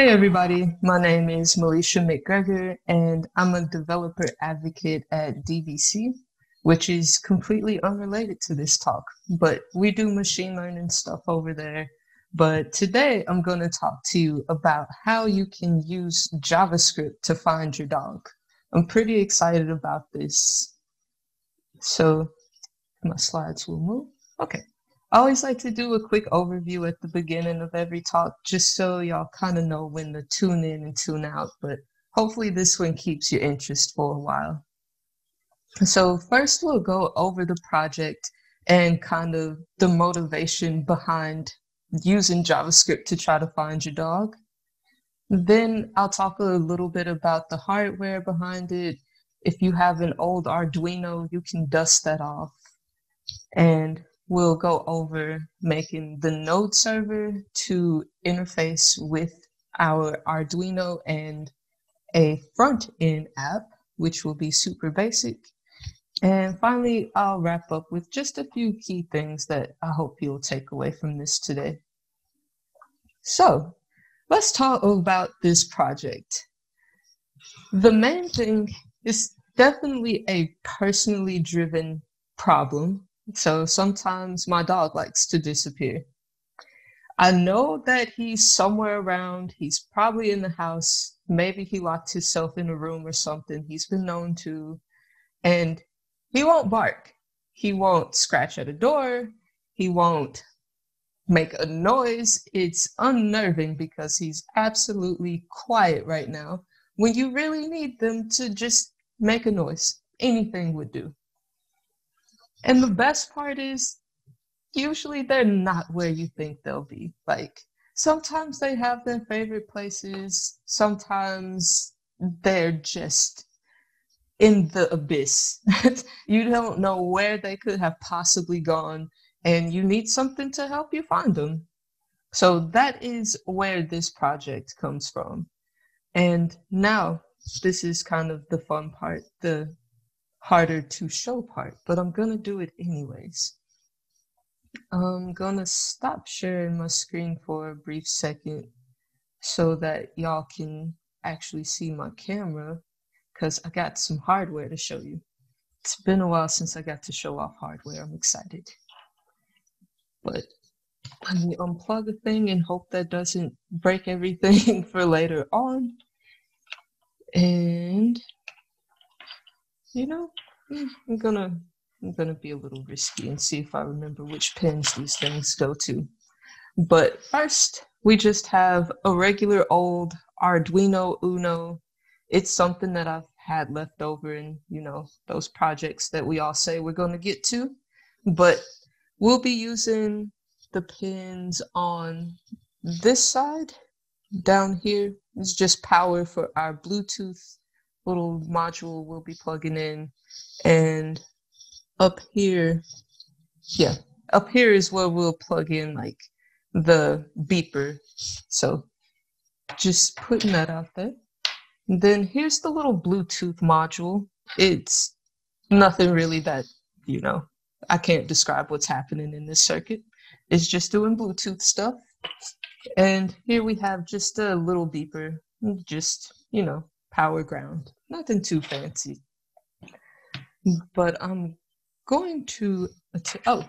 Hey everybody, my name is Milecia McGregor and I'm a developer advocate at DVC, which is completely unrelated to this talk, but we do machine learning stuff over there. But today I'm going to talk to you about how you can use JavaScript to find your dog. I'm pretty excited about this. So my slides will move. Okay. I always like to do a quick overview at the beginning of every talk, just so y'all kind of know when to tune in and tune out. But hopefully, this one keeps your interest for a while. So, first, we'll go over the project and kind of the motivation behind using JavaScript to try to find your dog. Then, I'll talk a little bit about the hardware behind it. If you have an old Arduino, you can dust that off. And we'll go over making the node server to interface with our Arduino and a front end app, which will be super basic. And finally, I'll wrap up with just a few key things that I hope you'll take away from this today. So let's talk about this project. The main thing is definitely a personally driven problem so sometimes my dog likes to disappear. I know that he's somewhere around. He's probably in the house. Maybe he locked himself in a room or something. He's been known to. And he won't bark. He won't scratch at a door. He won't make a noise. It's unnerving because he's absolutely quiet right now when you really need them to just make a noise. Anything would do. And the best part is, usually they're not where you think they'll be. Like, sometimes they have their favorite places, sometimes they're just in the abyss. you don't know where they could have possibly gone, and you need something to help you find them. So that is where this project comes from. And now, this is kind of the fun part, the harder to show part, but I'm gonna do it anyways. I'm gonna stop sharing my screen for a brief second so that y'all can actually see my camera because I got some hardware to show you. It's been a while since I got to show off hardware. I'm excited. But let me unplug a thing and hope that doesn't break everything for later on. And you know, I'm gonna I'm gonna be a little risky and see if I remember which pins these things go to. But first, we just have a regular old Arduino Uno. It's something that I've had left over in, you know, those projects that we all say we're gonna get to. But we'll be using the pins on this side. Down here is just power for our Bluetooth little module we'll be plugging in. And up here, yeah, up here is where we'll plug in like the beeper. So just putting that out there. And then here's the little Bluetooth module. It's nothing really that, you know, I can't describe what's happening in this circuit. It's just doing Bluetooth stuff. And here we have just a little beeper, just, you know, power ground. Nothing too fancy. But I'm going to, oh,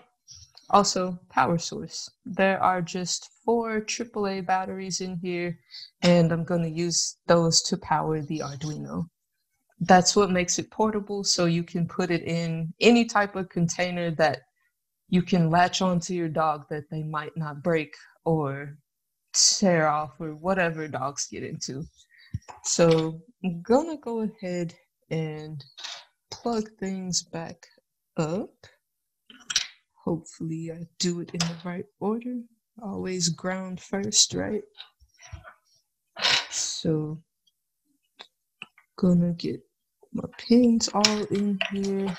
also power source. There are just four AAA batteries in here, and I'm going to use those to power the Arduino. That's what makes it portable, so you can put it in any type of container that you can latch onto your dog that they might not break or tear off or whatever dogs get into. So I'm gonna go ahead and plug things back up. Hopefully I do it in the right order. Always ground first, right? So gonna get my pins all in here.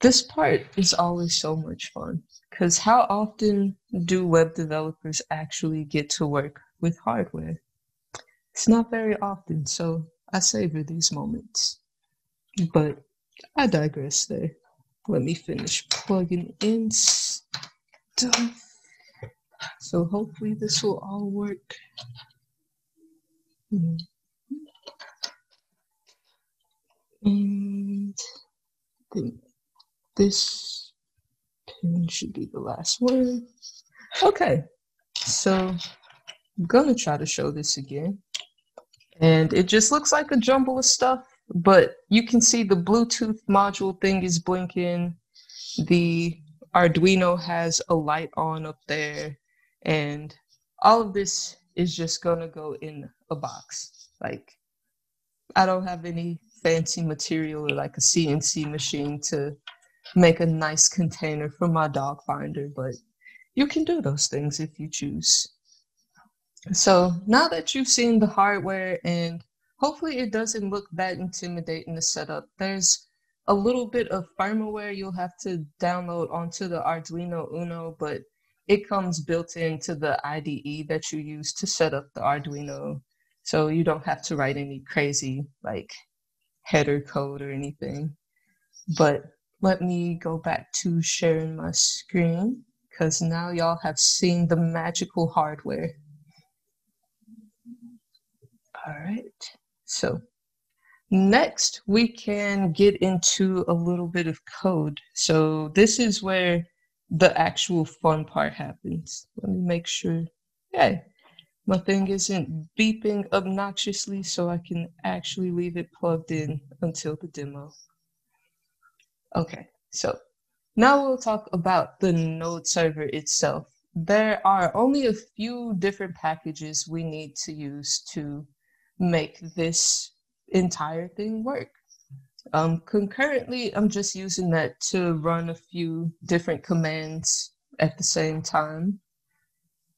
This part is always so much fun because how often do web developers actually get to work with hardware? It's not very often, so I savor these moments. But I digress there. Let me finish plugging in stuff. So hopefully this will all work. And this pin should be the last one. Okay, so I'm gonna try to show this again. And it just looks like a jumble of stuff, but you can see the Bluetooth module thing is blinking. The Arduino has a light on up there, and all of this is just gonna go in a box. Like, I don't have any fancy material or like a CNC machine to make a nice container for my dog finder, but you can do those things if you choose. So now that you've seen the hardware and hopefully it doesn't look that intimidating to set up, there's a little bit of firmware you'll have to download onto the Arduino Uno, but it comes built into the IDE that you use to set up the Arduino. So you don't have to write any crazy like header code or anything. But let me go back to sharing my screen because now y'all have seen the magical hardware. All right, so next we can get into a little bit of code. So this is where the actual fun part happens. Let me make sure, yeah, my thing isn't beeping obnoxiously so I can actually leave it plugged in until the demo. Okay, so now we'll talk about the node server itself. There are only a few different packages we need to use to make this entire thing work. Um, concurrently, I'm just using that to run a few different commands at the same time.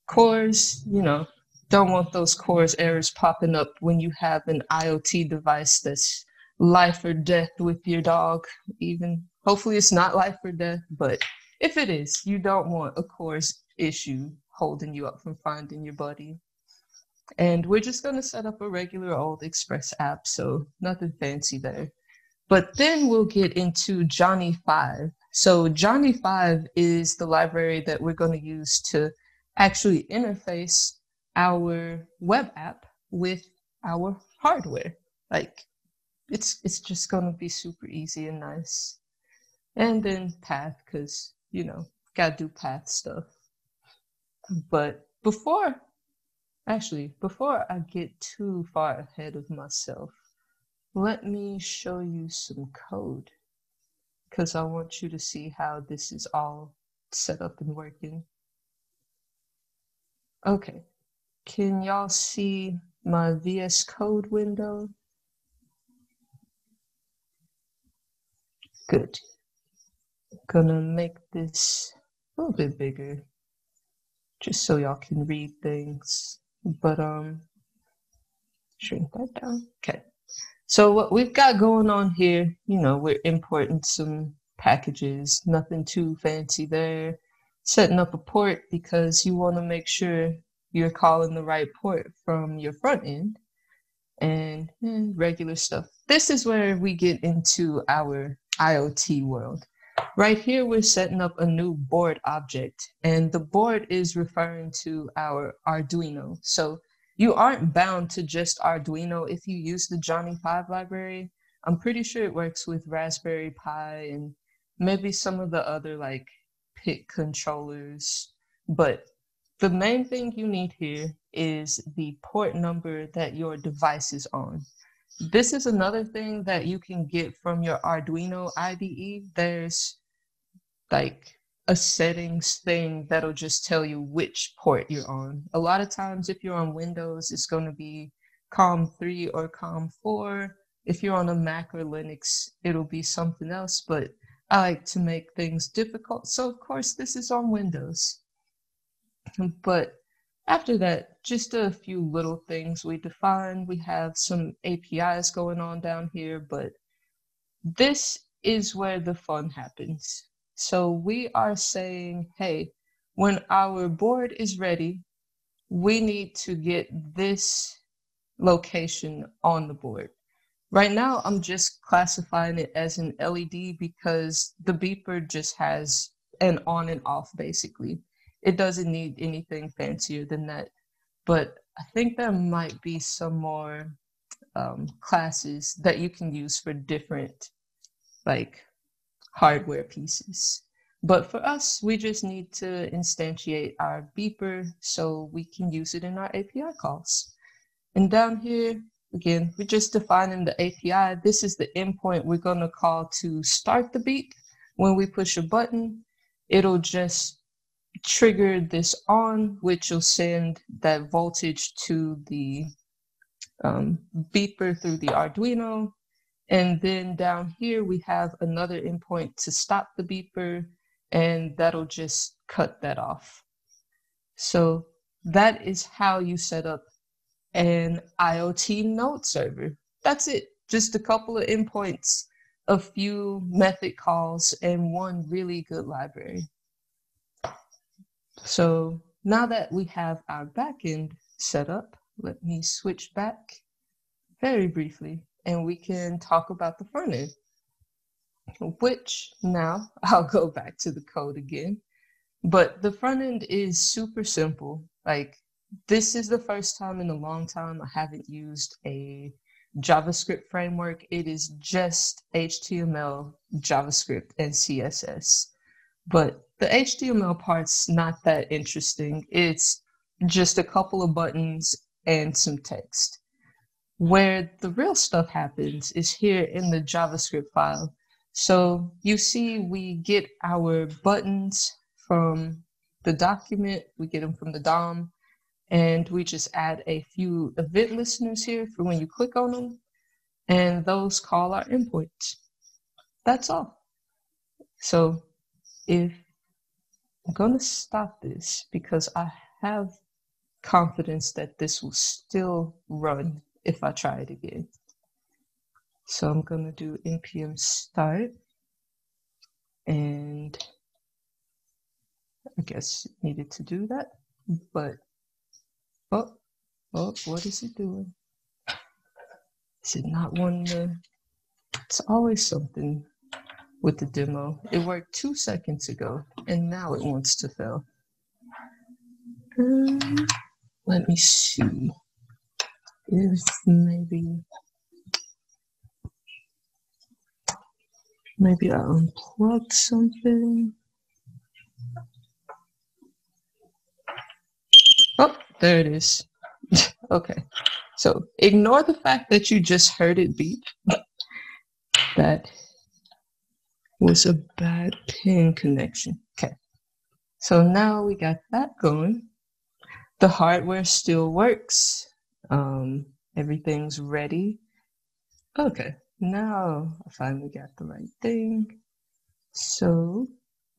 CORS, you know, don't want those CORS errors popping up when you have an IoT device that's life or death with your dog. Even hopefully it's not life or death, but if it is, you don't want a CORS issue holding you up from finding your buddy. And we're just going to set up a regular old Express app, so nothing fancy there. But then we'll get into Johnny 5. So Johnny 5 is the library that we're going to use to actually interface our web app with our hardware. Like it's it's just gonna be super easy and nice. And then path, cause you know, gotta do path stuff. But before actually, before I get too far ahead of myself, let me show you some code. Cause I want you to see how this is all set up and working. Okay, can y'all see my VS Code window? Good. Gonna make this a little bit bigger, just so y'all can read things. But um, shrink that down. Okay. So what we've got going on here, you know, we're importing some packages, nothing too fancy there. Setting up a port because you want to make sure you're calling the right port from your front end and, and regular stuff. This is where we get into our IoT world. Right here, we're setting up a new board object, and the board is referring to our Arduino. So you aren't bound to just Arduino if you use the Johnny 5 library. I'm pretty sure it works with Raspberry Pi and maybe some of the other like PIC controllers, but the main thing you need here is the port number that your device is on. This is another thing that you can get from your Arduino IDE. There's like a settings thing that'll just tell you which port you're on. A lot of times, if you're on Windows, it's going to be COM3 or COM4. If you're on a Mac or Linux, it'll be something else, but I like to make things difficult. So, of course, this is on Windows. But after that, just a few little things we define. We have some APIs going on down here, but this is where the fun happens. So we are saying, hey, when our board is ready, we need to get this location on the board. Right now, I'm just classifying it as an LED because the beeper just has an on and off basically. It doesn't need anything fancier than that. But I think there might be some more um, classes that you can use for different like hardware pieces. But for us, we just need to instantiate our beeper so we can use it in our API calls. And down here, again, we're just defining the API. This is the endpoint we're going to call to start the beep. When we push a button, it'll just trigger this on, which will send that voltage to the um, beeper through the Arduino. And then down here, we have another endpoint to stop the beeper, and that'll just cut that off. So that is how you set up an IoT node server. That's it. Just a couple of endpoints, a few method calls, and one really good library. So now that we have our backend set up, let me switch back very briefly and we can talk about the front end. Which now I'll go back to the code again. But the front end is super simple. Like this is the first time in a long time I haven't used a JavaScript framework. It is just HTML, JavaScript, and CSS. But the HTML part's not that interesting. It's just a couple of buttons and some text. Where the real stuff happens is here in the JavaScript file. So you see we get our buttons from the document, we get them from the DOM, and we just add a few event listeners here for when you click on them, and those call our endpoints. That's all. So if I'm going to stop this because I have confidence that this will still run if I try it again. So I'm going to do npm start and I guess needed to do that, but oh, oh, what is it doing? Is it not one? to, it's always something with the demo. It worked two seconds ago, and now it wants to fail. Um, let me see if maybe maybe I unplugged something. Oh, there it is. okay. So ignore the fact that you just heard it beep. That was a bad pin connection. Okay. So now we got that going. The hardware still works. Um, everything's ready. Okay, now I finally got the right thing. So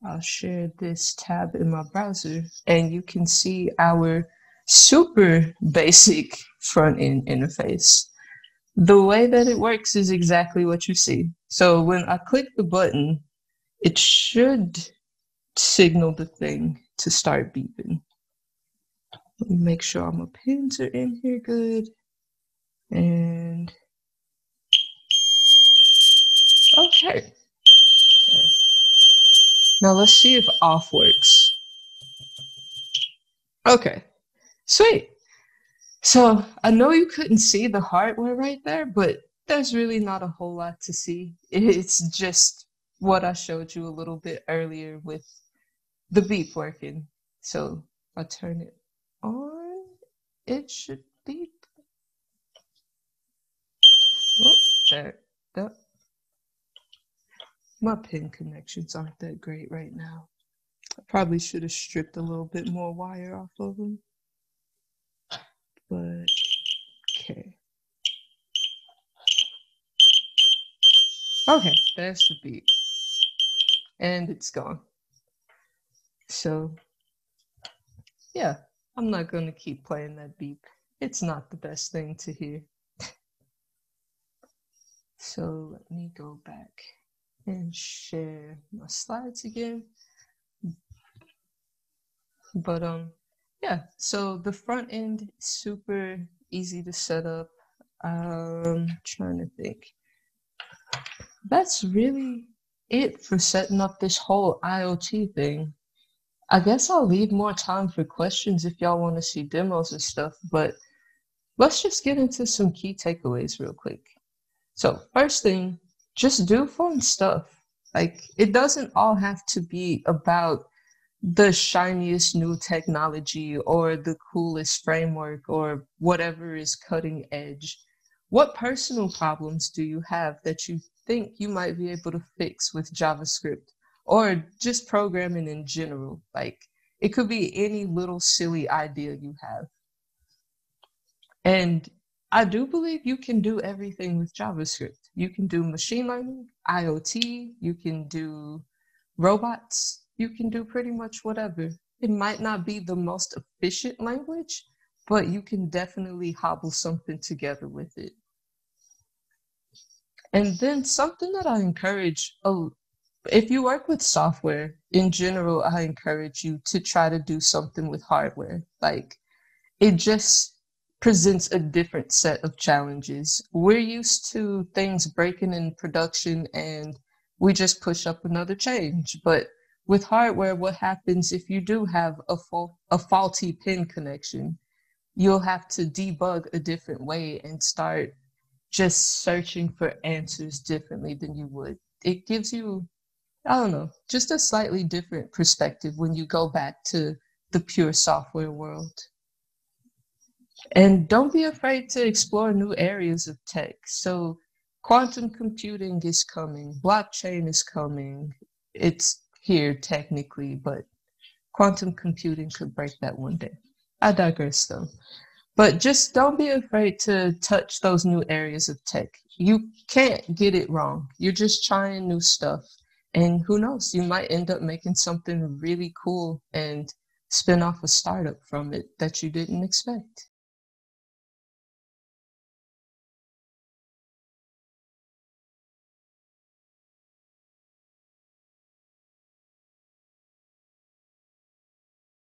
I'll share this tab in my browser and you can see our super basic front end interface. The way that it works is exactly what you see. So when I click the button, it should signal the thing to start beeping. Let me make sure all my pins are in here good. And okay. Okay. Now let's see if off works. Okay. Sweet. So I know you couldn't see the hardware right there, but there's really not a whole lot to see. It's just what I showed you a little bit earlier with the beep working. So I'll turn it on. It should beep. Oh, there. That. My pin connections aren't that great right now. I probably should have stripped a little bit more wire off of them. But, okay. Okay, there's the beep. And it's gone. So, yeah, I'm not going to keep playing that beep. It's not the best thing to hear. so let me go back and share my slides again. But um, yeah, so the front end super easy to set up. Um, trying to think. That's really it for setting up this whole IoT thing. I guess I'll leave more time for questions if y'all want to see demos and stuff, but let's just get into some key takeaways real quick. So, first thing, just do fun stuff. Like, it doesn't all have to be about the shiniest new technology or the coolest framework or whatever is cutting edge. What personal problems do you have that you think you might be able to fix with JavaScript or just programming in general? Like it could be any little silly idea you have. And I do believe you can do everything with JavaScript. You can do machine learning, IoT, you can do robots, you can do pretty much whatever. It might not be the most efficient language, but you can definitely hobble something together with it. And then something that I encourage, oh, if you work with software in general, I encourage you to try to do something with hardware. Like it just presents a different set of challenges. We're used to things breaking in production and we just push up another change. But with hardware, what happens if you do have a, fa- a faulty pin connection? You'll have to debug a different way and start just searching for answers differently than you would. It gives you, I don't know, just a slightly different perspective when you go back to the pure software world. And don't be afraid to explore new areas of tech. So, quantum computing is coming, blockchain is coming. It's here technically, but quantum computing could break that one day. I digress though. But just don't be afraid to touch those new areas of tech. You can't get it wrong. You're just trying new stuff. And who knows, you might end up making something really cool and spin off a startup from it that you didn't expect.